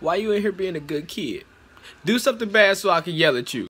Why you in here being a good kid? Do something bad so I can yell at you.